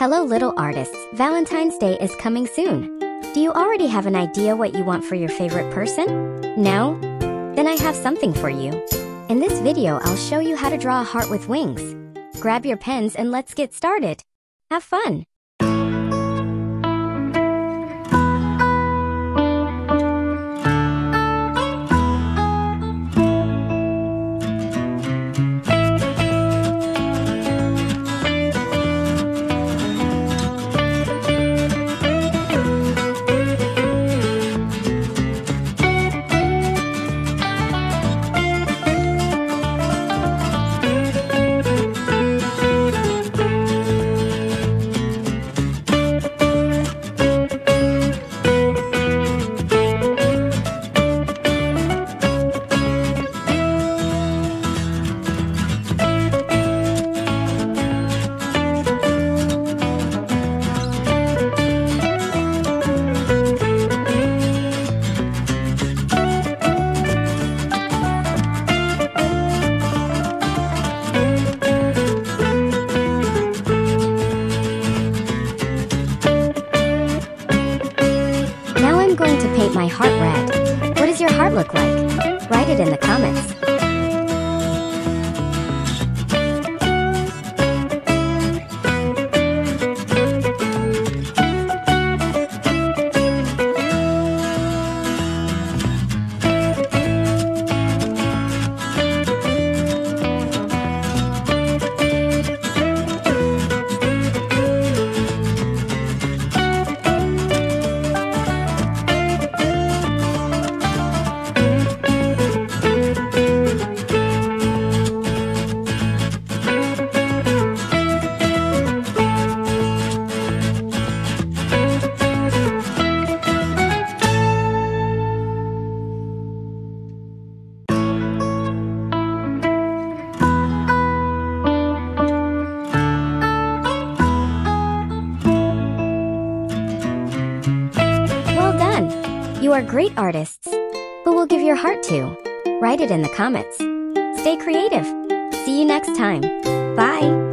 Hello, little artists. Valentine's Day is coming soon. Do you already have an idea what you want for your favorite person? No? Then I have something for you. In this video, I'll show you how to draw a heart with wings. Grab your pens and let's get started. Have fun! To paint my heart red. What does your heart look like? Write it in the comments. You are great artists. Who will give your heart to? Write it in the comments. Stay creative. See you next time. Bye!